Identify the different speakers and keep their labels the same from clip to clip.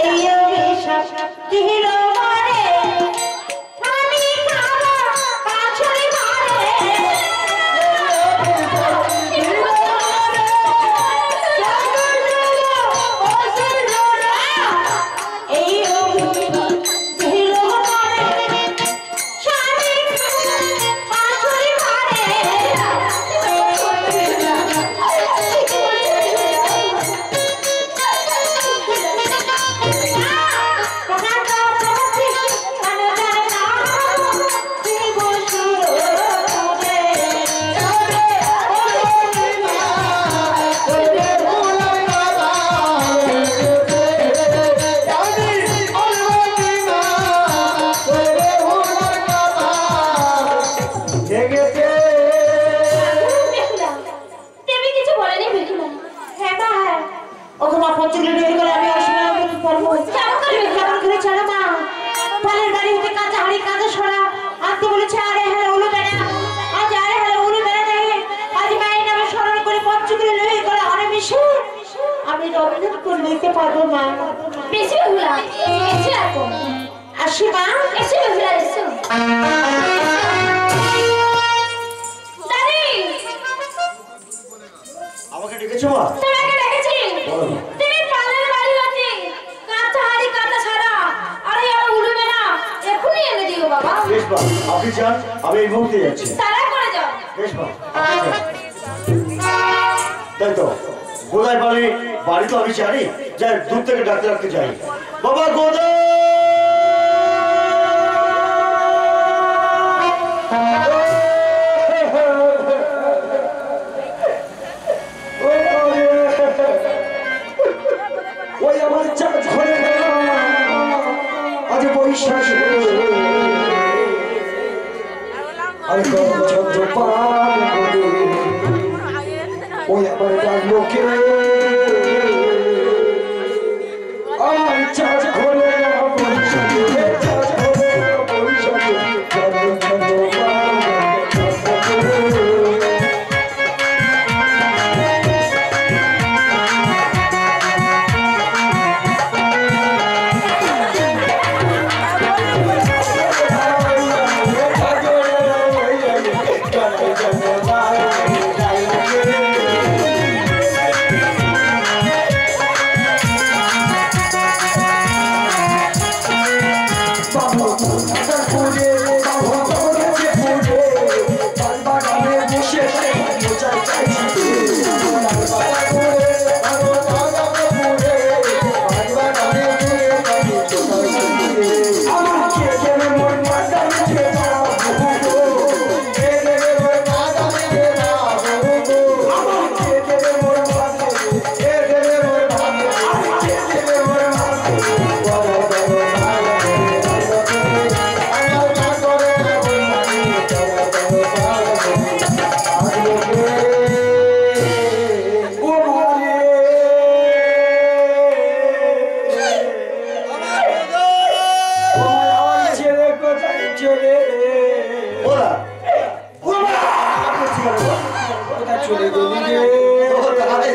Speaker 1: এই অভিশাপ
Speaker 2: আমাকে ডেকেছো? মা
Speaker 3: তোমাকে
Speaker 2: ডেকেছি।
Speaker 3: তুমি পালের বাড়ি আছে কাঁচা হাড়ি কাঁচা ছাড়া। আরে আর উড়বে না। এখনি এনে দিও বাবা।
Speaker 2: বেশ বাবা আপনি যান আমি এই মুহূর্তে যাচ্ছি।
Speaker 3: তারা করে যাও।
Speaker 2: বেশ বাবা তাই তো গোদাই বাড়ি বাড়ি তো আমি জানি যাই দূর থেকে ডাকতে রাখতে যাই। বাবা গোদাই Oya, but I don't
Speaker 1: care.
Speaker 4: চলে
Speaker 2: ওরা।
Speaker 4: চলে গেলি রে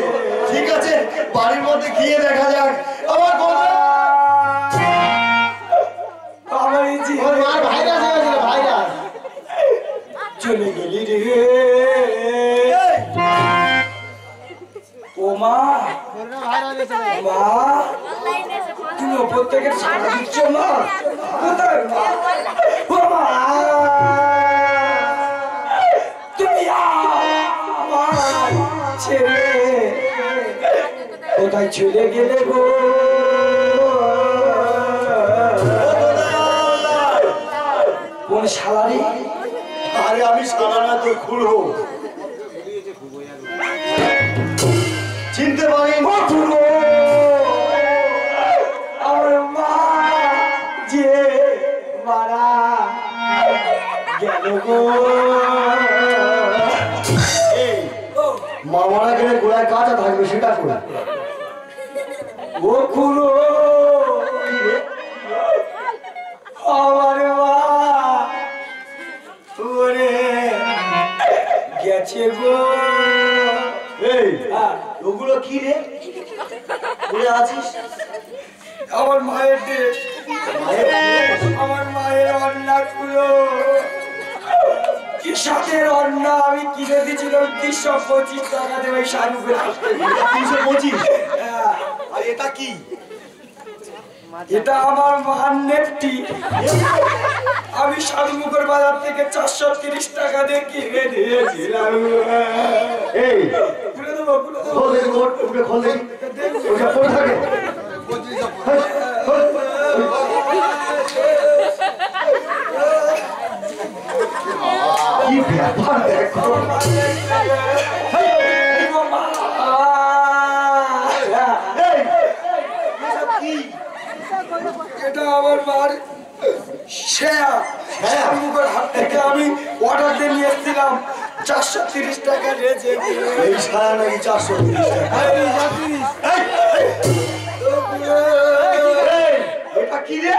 Speaker 2: ঠিক আছে বাড়ির মধ্যে গিয়ে দেখা যাক। আমার
Speaker 4: চলে গেলি রে। ও মা। মা। তুমি ওপর থেকে সারা দিচ্ছ মা। কোথায় মা? চলে গেলে গো। কোন শালারি?
Speaker 2: আরে আমি সারানা তো খুলবো চিনতে পারি?
Speaker 4: পুরো আমার মা যে মারা গেল গো। ও খুড়ো আমার মা ওরে। গেছে গো।
Speaker 2: এই ওগুলো কি রে? আছিস?
Speaker 4: আমার মায়ের দেশ। আমার মায়ের অন্নাগুলো কি সাথের অন্না আমি কিনে দিয়েছিলাম তিনশো পঁচিশ টাকা দেবে শাহরুখের
Speaker 2: তিনশো পঁচিশ? আর এটা কি?
Speaker 4: এটা আমার মার নেপটি আমি শাহরুখের বাজার থেকে চারশো তিরিশ টাকা দিয়ে কিনে দিয়েছিলাম
Speaker 2: এই
Speaker 4: খুলে দেবো খুলে এটা আমার মার হাত থেকে আমি অর্ডার দিয়ে নিয়ে এসেছিলাম। চারশো তিরিশ টাকা নিয়েছে
Speaker 2: এই ছায়া নাকি চারশো তিরিশ টাকা। এই, এই, এটা কি রে?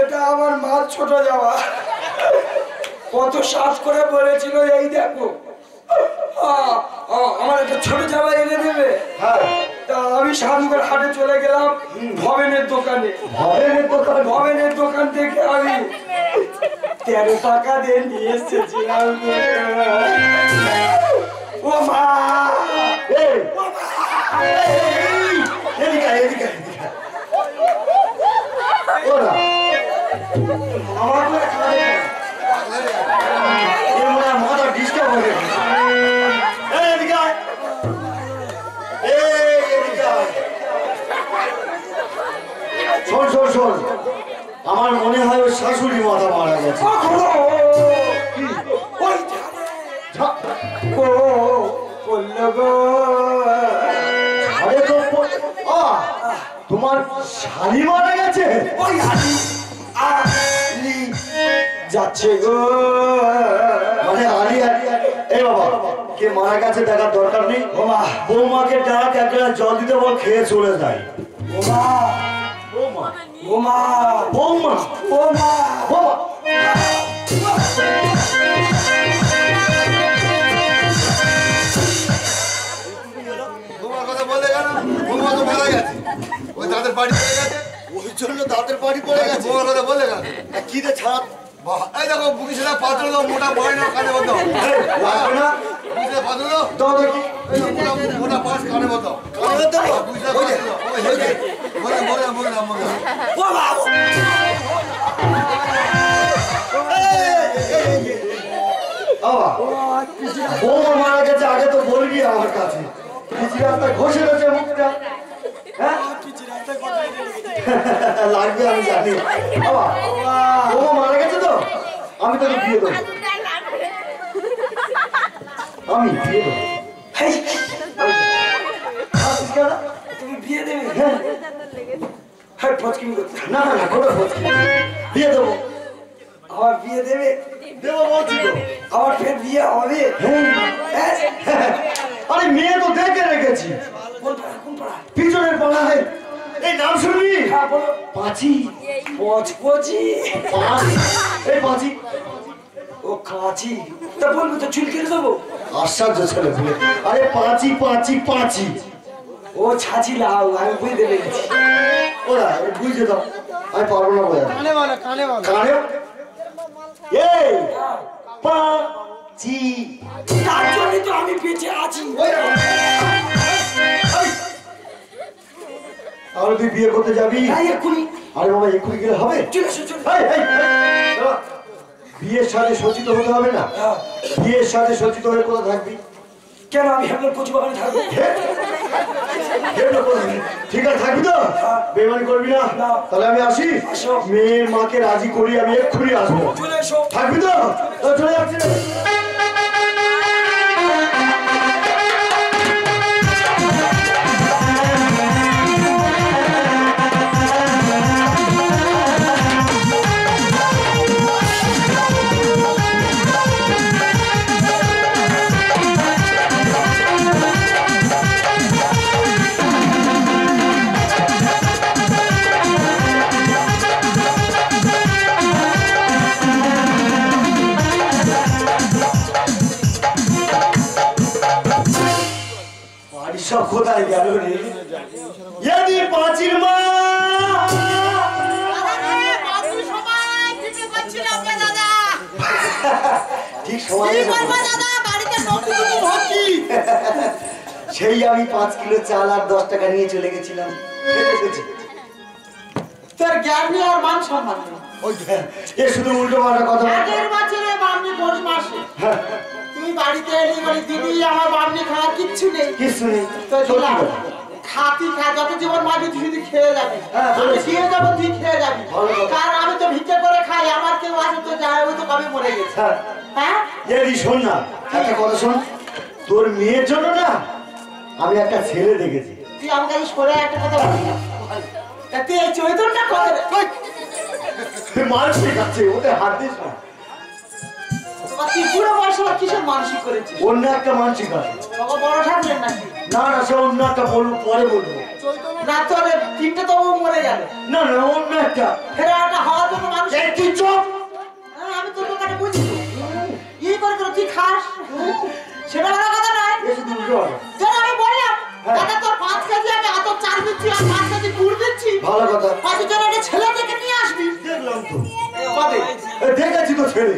Speaker 4: এটা আমার মার ছোট যাওয়া কত সাজ করে বলেছিল এই দেখো। আমার একটা ছোট জামা এনে দেবে।
Speaker 2: হ্যাঁ।
Speaker 4: তা আমি শাহরুখের হাটে চলে গেলাম ভবেনের দোকানে।
Speaker 2: ভবেনের দোকান?
Speaker 4: ভবেনের দোকান থেকে আমি তেরো টাকা দিয়ে নিয়ে এসেছিলাম ও মা!
Speaker 2: আমার মাথা disturb হয়ে গেছে। শোন আমার মনে হয় ওর শাশুড়ি মাথা মারা গেছে।
Speaker 4: ওই
Speaker 2: তোমার শালি মারা গেছে?
Speaker 4: ওই যাচ্ছে গো।
Speaker 2: মানে আলি আলি এই বাবা কে মারা গেছে দেখার দরকার নেই? বৌমাকে ডাক একটা জল দিতে বল খেয়ে চলে যায়। বৌমা
Speaker 4: ওমা
Speaker 2: বৌমা
Speaker 4: ওমা
Speaker 2: বৌমা
Speaker 5: তোমার কথা বলে গেল বৌমা তো মারা গেছে ওই তাদের বাড়ি পড়ে গেছে
Speaker 2: ওই জন্য দাঁতের বাড়ি পড়ে গেছে
Speaker 5: বৌমার কথা বলে গেল
Speaker 2: কি রে ছাড়
Speaker 5: বাহ, এই দেখো বুকি সেটা পাত্র দাও মোটা পড়ে না কানে বন্ধ
Speaker 2: এই, লাগবে না
Speaker 5: বুকি সেটা পাত্র দাও
Speaker 2: দাও দেখি মারা গেছে আগে তো বলবি আমার কাছে পিছি রাস্তায় ঘষে রয়েছে মুখটা লাগবে আমি জানি বাবা বৌমা মারা গেছে তো আমি তোকে বিয়ে দেবো আমি বিয়ে দেবো? আরে মেয়ে এই নাম পাঁচি পাঁচি
Speaker 4: ও কাঁচি তা বলব তো চুল কেটে দেবো?
Speaker 2: আশ্চর্য ছেলে বলে আরে পাঁচি পাঁচি পাঁচি
Speaker 4: ও ছাঁচি লাউ আমি বুঝতে পেরেছি।
Speaker 2: ওরা বুঝে দাও। আমি পারব না বোঝা
Speaker 6: কানে বলো কানে বলো।
Speaker 2: কানে? এই! পাঁচি
Speaker 4: তার জন্যই তো আমি বেঁচে আছি।
Speaker 2: তাহলে তুই বিয়ে করতে যাবি?
Speaker 4: হ্যাঁ
Speaker 2: আরে বাবা এক্ষুনি গেলে হবে?
Speaker 4: চলে এসো চলে।
Speaker 2: বিয়ের সাথে সজ্জিত হতে হবে না?
Speaker 4: হ্যাঁ।
Speaker 2: বিয়ের সাথে সজ্জিত হয়ে কোথা থাকবি?
Speaker 4: কেন আমি হেমলের কচু বাগানে থাকব
Speaker 2: ঠিক আছে থাকবি তো? বেমানি করবি না?
Speaker 4: না।
Speaker 2: তাহলে আমি আসি। মেয়ের মাকে রাজি করি আমি এক্ষুনি আসব। থাকবি তো? চলে যাচ্ছি। ঠিক সময় সেই আমি পাঁচ কিলো চাল আর দশ টাকা নিয়ে চলে গেছিলাম।
Speaker 7: তোর জ্ঞান আর মান সম্মান
Speaker 2: এ শুধু উল্টো পাল্টা কথা।
Speaker 7: আগের বছরে বামনি পৌষ মাসে। তুই বাড়িতে এলি বলি দিদি আমার বামনি খাওয়ার কিচ্ছু নেই।
Speaker 2: কিছু নেই।
Speaker 7: তো। খাতি খা যত জীবন মাঝে তুই শুধু খেয়ে যাবি।
Speaker 2: হ্যাঁ,
Speaker 7: আমি। দিয়ে যাব তুই খেয়ে যাবি।
Speaker 2: কথা।
Speaker 7: কারণ আমি তো ভিক্ষে করে খাই আমার কেউ আছে তো যায় ওই তো কবে মরে গেছে?
Speaker 2: হ্যাঁ।
Speaker 7: হ্যাঁ?
Speaker 2: এদি শোন না। একটা কথা শোন। তোর মেয়ের জন্য না আমি একটা ছেলে দেখেছি।
Speaker 7: তুই আমাকে এই সরে একটা কথা বলি। তুই এই চৈতন্যটা কত
Speaker 2: মার ঠিক আছে ওতে হাত দিস না।
Speaker 7: তুই বুড়ো বয়সে আবার কিসের মানসিক করেছিস
Speaker 2: অন্য একটা মানসিক আছে।
Speaker 7: বাবা বড় ঠাকুরের নাকি
Speaker 2: না না সে অন্য একটা বলব পরে বলব।
Speaker 7: না। তোর তিনটে তো মরে গেল।
Speaker 2: না না অন্য একটা।
Speaker 7: ফের একটা হওয়ার জন্য মানুষ
Speaker 2: এই তুই চুপ।
Speaker 7: আমি তোর দোকানে বুঝি তো। ই করে করে তুই খাস। সেটা বড় কথা নয়। আমি বললাম
Speaker 2: হ্যাঁ।
Speaker 7: দাদা তোর পাঁচ কেজি আমি এত চাল দিচ্ছি আর পাঁচ কেজি গুড় দিচ্ছি।
Speaker 2: ভালো কথা।
Speaker 7: একটা ছেলে থেকে নিয়ে আসবি।
Speaker 2: দেখলাম তো। দেখেছি তো ছেলে।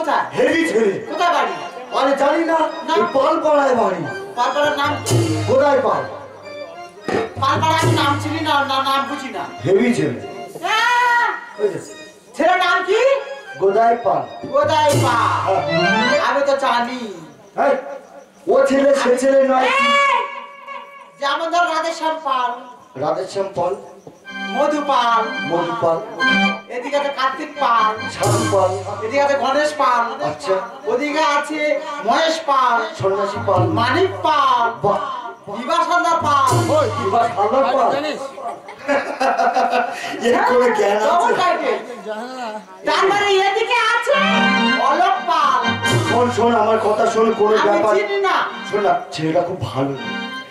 Speaker 7: কোথায়?
Speaker 2: হেভি ছেলে।
Speaker 7: কোথায় বাড়ি?
Speaker 2: আরে জানি না
Speaker 7: না।
Speaker 2: এই পাল পাড়ায় বাড়ি।
Speaker 7: পালপাড়ার নাম?
Speaker 2: কোথায় পাল?
Speaker 7: পালপাড়া আমি নাম চিনি না নাম বুঝি না।
Speaker 2: ছেলে।
Speaker 7: হ্যাঁ,
Speaker 2: ওই যে,
Speaker 7: ছেলের নাম কি?
Speaker 2: গোদাই পাল।
Speaker 7: গোদাই পা আমি তো জানি।
Speaker 2: ও ছেলে সে ছেলে নয়।
Speaker 7: যেমন ধর রাধেশ্যাম পাল।
Speaker 2: রাধেশ্যাম পাল।
Speaker 7: মধু পাল
Speaker 2: মধু পাল
Speaker 7: এদিকে আছে কার্তিক পাল। এদিকে আছে গণেশ পাল।
Speaker 2: আচ্ছা।
Speaker 7: ওদিকে আছে মহেশ পাল।
Speaker 2: সন্ন্যাসী পাল।
Speaker 7: মানিক পাল।
Speaker 2: বাহ।
Speaker 7: বিভাসন্দা পাল।
Speaker 2: এবার হালদার পাল।
Speaker 6: জানিস?
Speaker 2: এর কোনো জ্ঞান আছে?
Speaker 7: টাইটেল
Speaker 6: জানা না
Speaker 7: তারপরে এদিকে আছে অলোক পাল।
Speaker 2: শোন শোন আমার কথা শোন কোনো ব্যাপার
Speaker 7: না।
Speaker 2: শোন না ছেলেটা খুব ভালো।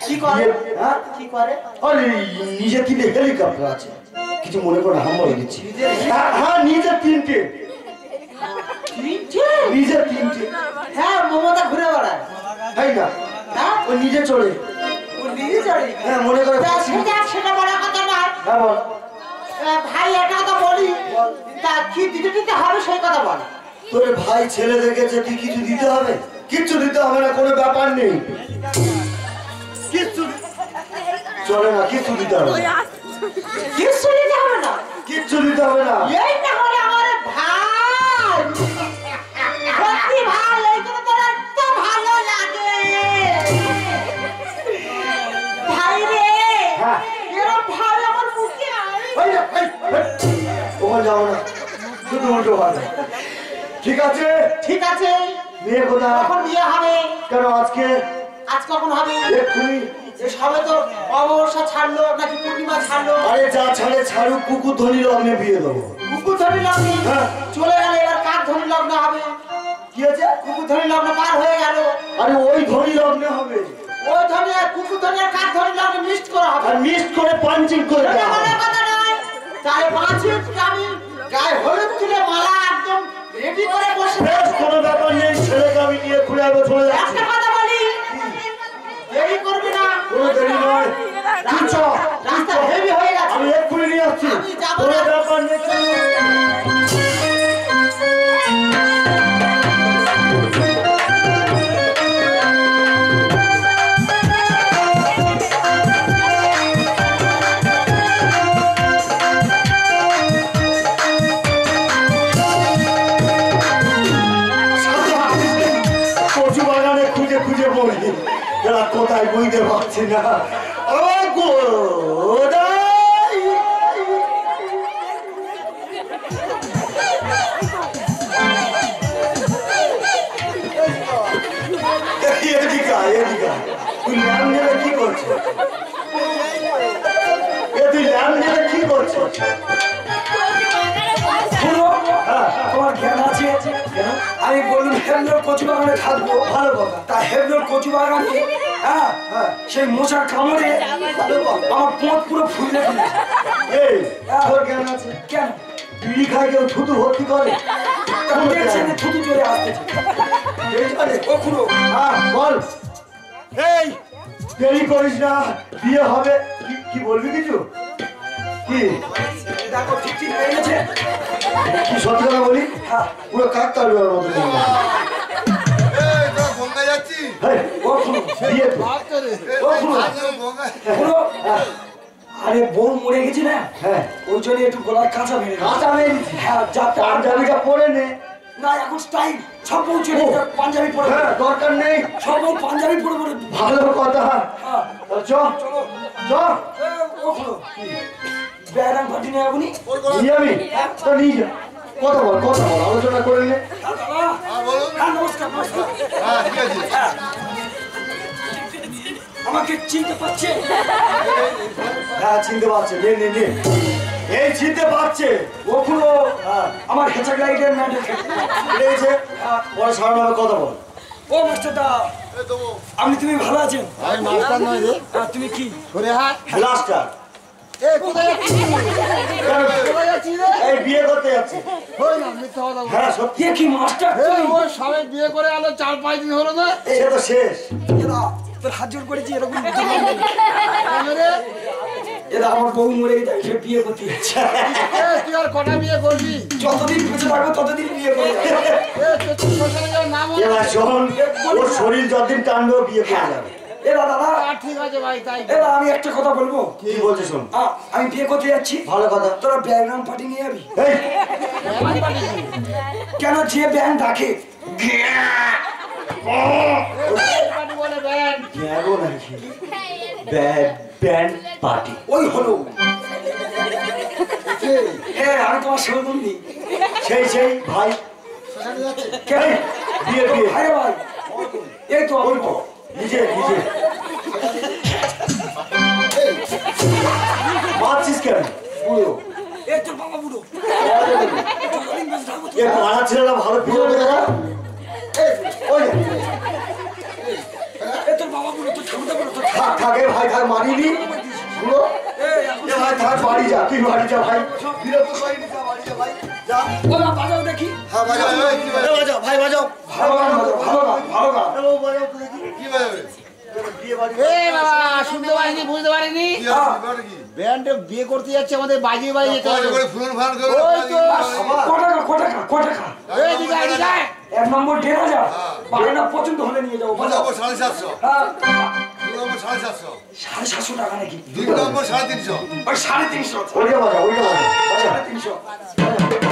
Speaker 7: কি করে?
Speaker 2: হ্যাঁ?
Speaker 7: কি করে?
Speaker 2: আরে নিজে তিনটে হেলিকপ্টার আছে? কিছু মনে করে হাম বলে দিচ্ছি। হ্যাঁ হ্যাঁ নিজের তিনটে? নিজের তিনটে
Speaker 7: হ্যাঁ মমতা ঘুরে বেড়ায়।
Speaker 2: তাই না?
Speaker 7: হ্যাঁ
Speaker 2: ও নিজে চলে
Speaker 7: ও নিজে চড়ে?
Speaker 2: হ্যাঁ মনে করে
Speaker 7: সেটা সেটা বড় কথা
Speaker 2: হ্যাঁ বল।
Speaker 7: ভাই এটা তো বলি। তা কি দিতে দিতে হবে সেই কথা বল।
Speaker 2: তোর ভাই ছেলে দেখেছে তুই কিছু দিতে হবে? কিচ্ছু দিতে হবে না কোনো ব্যাপার নেই। কিচ্ছু চলে না কিচ্ছু দিতে হবে না।
Speaker 7: কিছু দিতে হবে না।
Speaker 2: কিচ্ছু দিতে হবে না।
Speaker 7: এই না হলে আমার ভাই। সত্যি ভাই এই তো তোর এত ভালো লাগে। ভাই রে
Speaker 2: হ্যাঁ।
Speaker 7: এরম ভাই আমার মুখে আয়।
Speaker 2: এই না, এই, এই, ওখানে যাব না শুধু উল্টো পাল্টা ঠিক আছে?
Speaker 7: ঠিক আছে।
Speaker 2: কোথায়?
Speaker 7: বিয়ে হবে?
Speaker 2: কেন আজকে?
Speaker 7: আজ কখন হবে?
Speaker 2: এক্ষুনি।
Speaker 7: এ সবে তো অমাবস্যা ছাড়লো নাকি পূর্ণিমা ছাড়লো।
Speaker 2: আরে যা ছাড়ে ছাড়ুক কুকুর ধনী লগ্নে বিয়ে দেবো।
Speaker 7: কুকুর ধরি লগ্নে?
Speaker 2: হ্যাঁ।
Speaker 7: চলে গেলে এবার কার ধরি লগ্ন হবে?
Speaker 2: কি
Speaker 7: কুকুর ধরি লগ্ন পার হয়ে গেল।
Speaker 2: আরে ওই ধনী লগ্নে হবে।
Speaker 7: ওই ধরে কুকুর ধরে কাঠ ধরে লাগে মিক্সড করা হবে?
Speaker 2: আর মিস করে পাঞ্চিং করে দেওয়া হবে।
Speaker 7: পাঁচ মিনিট আমি? গায়ে হলুদ তুলে মালা একদম রেডি করে বসে
Speaker 2: কোনো ব্যাপার নেই ছেলেকে আমি নিয়ে আসব চলে যাচ্ছি।
Speaker 7: একটা কথা বলি দেরি করবি না।
Speaker 2: চ,
Speaker 7: রাস্তা হেভি হয়ে গেছে।
Speaker 2: আমি এক্ষুনি নিয়ে আসছি। কোনো ব্যাপার নেই চল। কচু বাগানে খুঁজে খুঁজে বলি এরা কোথায় বুঝতে পারছি না? করছিস এ তুই ল্যাম নেবে কি করছিস হ্যাঁ।
Speaker 4: তোমার জ্ঞান আছে? আমি বললাম হেমলোর কচু বাগানে থাকব।
Speaker 2: ভালো কথা।
Speaker 4: তা হেমলোর কচু বাগানে হ্যাঁ
Speaker 2: হ্যাঁ।
Speaker 4: সেই মশার কামড়ে আমার পোঁত পুরো ফুলে ফেলেছে
Speaker 2: এই তোর জ্ঞান আছে?
Speaker 4: কেন?
Speaker 2: বিড়ি খাই কেউ থুতু ভর্তি করে?
Speaker 4: থুতু চলে আসতেছে।
Speaker 2: হ্যাঁ বল। এই দেরি করিস না বিয়ে হবে। কি কি বলবি কিছু? কি?
Speaker 4: দেখো ঠিক ঠিক হয়ে গেছে।
Speaker 2: কি সত্যি কথা বলি?
Speaker 4: হ্যাঁ
Speaker 2: পুরো কাক মতো হ্যাঁ,
Speaker 4: আরে বউ মরে গেছি না?
Speaker 2: হ্যাঁ।
Speaker 4: ওই জন্য একটু গলার কাঁচা মেরে।
Speaker 2: কাঁচা মেরে
Speaker 4: হ্যাঁ যা তার
Speaker 2: পাঞ্জাবিটা পরে নে।
Speaker 4: না এখন স্টাইল। সব চলে পাঞ্জাবি পরে
Speaker 2: হ্যাঁ দরকার নেই।
Speaker 4: সব পাঞ্জাবি পরে পরে।
Speaker 2: ভালো কথা।
Speaker 4: হ্যাঁ। চলো।
Speaker 2: চ।
Speaker 4: এ, ও খুলো ব্যারাম ফাটি আপনি
Speaker 2: আমি? তো নিয়ে যা। কথা বল কথা বল আলোচনা করে নে।
Speaker 5: হ্যাঁ।
Speaker 4: আমাকে চিনতে পারছে?
Speaker 2: হ্যাঁ চিনতে পারছে। নে নে নে এই চিনতে পারছে।
Speaker 4: ওগুলো
Speaker 2: হ্যাঁ
Speaker 4: আমার হেঁচা গাইডের
Speaker 2: লেগেছে পরে সারাভাবে কথা বল।
Speaker 4: ও মাস্টারদা আপনি তুমি ভালো আছেন?
Speaker 6: আমি মাস্টার নয় রে
Speaker 4: হ্যাঁ তুমি কি?
Speaker 6: ঘুরে হাট
Speaker 2: ব্লাস্টার।
Speaker 6: এ কোথায় যাচ্ছিস? কোথায় যাচ্ছিস রে?
Speaker 2: এই বিয়ে করতে যাচ্ছে।
Speaker 6: হই না মিথ্যা কথা
Speaker 2: হ্যাঁ সত্যি
Speaker 4: কি মাস্টার?
Speaker 6: ও সবাই বিয়ে করে আলো চার পাঁচ দিন হলো না?
Speaker 2: সে তো শেষ।
Speaker 4: তোর হাত জোর করেছি এরকম
Speaker 6: রে?
Speaker 4: এরা আমার বউ মরে গেছে আমি বিয়ে করতে যাচ্ছি।
Speaker 6: তুই আর কটা বিয়ে করবি?
Speaker 4: যতদিন বেঁচে থাকব ততদিন বিয়ে করে যাব।
Speaker 6: এ চতুর্থ শ্মশানে যাওয়ার নাম হলো
Speaker 2: এবার শোন ওর শরীর যতদিন টানবে বিয়ে করে যাবে।
Speaker 4: এরা দাদা
Speaker 6: আর ঠিক আছে ভাই তাই।
Speaker 4: এরা আমি একটা কথা বলব?
Speaker 2: কি বলছিস শোন?
Speaker 4: আমি বিয়ে করতে যাচ্ছি।
Speaker 2: ভালো কথা।
Speaker 4: তোরা ব্যাকগ্রাউন্ড পার্টি নিয়ে যাবি? কেন যে ব্যান্ড ডাকে?
Speaker 6: বলে
Speaker 2: ব্যাড ব্যান্ড পার্টি
Speaker 4: ওই হলো। হ্যাঁ আমি তোমার সহবন্ধী
Speaker 2: সেই সেই ভাই।
Speaker 4: কে?
Speaker 2: বিয়ে বিয়ে।
Speaker 4: রে ভাই এই তো
Speaker 2: ওই তো নিজে নিজে। মারছিস কেন? পুরো
Speaker 4: এই তোর বাবা বুড়ো।
Speaker 2: এ পাড়া ছেলেরা ভালো এই, ওই যে,
Speaker 4: এই তোর বাবা বুড়ো তোর ঠাকুরটা বুড়ো তোর
Speaker 2: থাক থাক ভাই থাক মারিনি। পুরো ভাই থাক বাড়ি যা তুই বাড়ি যা ভাই। বিরক্ত করিনি যা বাড়ি যা ভাই। যা।
Speaker 4: ও বাজাও দেখি।
Speaker 5: হ্যাঁ বাজাও?
Speaker 2: বাজাও? ভাই বাজাও।
Speaker 4: ভালো গান বাজাও ভালো গান ভালো গান
Speaker 2: বাজাও দেখি।
Speaker 5: কি বাজাবে
Speaker 6: শুনতে পারিনি বুঝতে পারিনি।
Speaker 5: হবে
Speaker 6: ব্যান্ডে বিয়ে করতে যাচ্ছে আমাদের বাজিয়ে বাজিয়ে
Speaker 5: পয়সা করে ফুলন ফান করে
Speaker 6: ওই তো।
Speaker 4: ক টাকা ক টাকা ক টাকা
Speaker 6: এই দিকে আয়, দিকে আয়।
Speaker 4: এক নম্বর দেড় হাজার বারোটা পর্যন্ত হলে নিয়ে যাব
Speaker 5: দু
Speaker 4: বাজাও
Speaker 5: নম্বর সাড়ে সাতশো
Speaker 4: হ্যাঁ,
Speaker 5: দু নম্বর সাড়ে সাতশো
Speaker 4: সাড়ে সাতশো টাকা নাকি
Speaker 5: দুই নম্বর সাড়ে তিনশো
Speaker 4: ওই সাড়ে তিনশো
Speaker 2: ওইটা বাজাও ওইটা বাজাও বাজা
Speaker 4: সাড়ে তিনশো
Speaker 2: বলো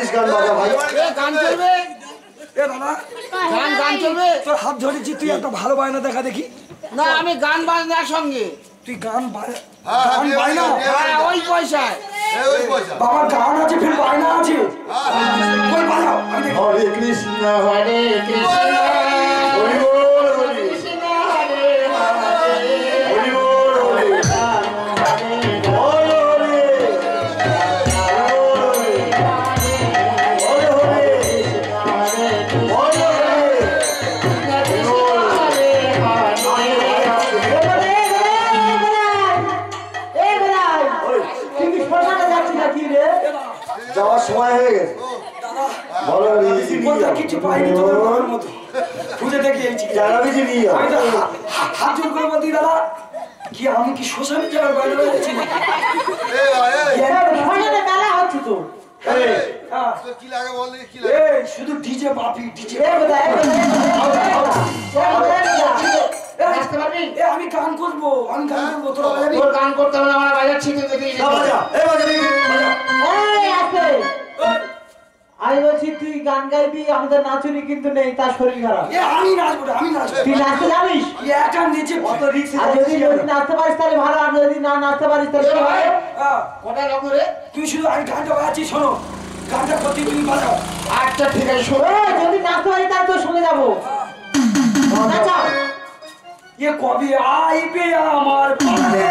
Speaker 2: এবার গান বাজা ভাই।
Speaker 6: গান চলবে?
Speaker 4: এ দাদা
Speaker 6: গান গান চলবে?
Speaker 4: তোর হাত ধরেছি তুই একটা ভালো বায়না দেখা দেখি।
Speaker 6: না আমি গান বাজনা একসঙ্গে।
Speaker 4: তুই গান
Speaker 5: হ্যাঁ, হ্যাঁ,
Speaker 4: গান
Speaker 5: বিয়ে
Speaker 4: বায়না
Speaker 5: বাড়ি,
Speaker 6: হ্যাঁ ওই পয়সায়।
Speaker 5: পয়সা
Speaker 4: বাবা গান আছে ফির বায়না আছে।
Speaker 2: হরে কৃষ্ণ হরে কৃষ্ণ।
Speaker 4: হাত জোর করে বলতি দাদা কি আমি কি শ্মশানে যাওয়ার বাইরে
Speaker 7: তো
Speaker 4: হ্যাঁ। শুধু ডিজে বাপি ডিজে আমি গান করব আমি গান করব তোর
Speaker 6: গান করতে হবে না, আমরা বাজাচ্ছি তুই দেখে
Speaker 7: গান গাইবি আমাদের নাচুরি কিন্তু নেই তার শরীর খারাপ।
Speaker 4: এ আমি নাচবো আমি নাচবো
Speaker 7: তুই নাচতে জানিস?
Speaker 4: এ নিচে
Speaker 2: অত রিক্স
Speaker 7: আর যদি যদি নাচতে পারিস তাহলে ভালো আর যদি না নাচতে পারিস তাহলে কি হবে?
Speaker 4: হ্যাঁ,
Speaker 6: কটা লগ্ন রে?
Speaker 4: তুই শুধু আমি গানটা বাজাচ্ছি শোনো। গানটা করতে তুমি বাজাও।
Speaker 6: আচ্ছা ঠিক আছে শোন।
Speaker 7: যদি নাচতে পারি তাহলে তোর সঙ্গে যাব। নাচাও।
Speaker 4: এ কবে আইবে আমার পানে?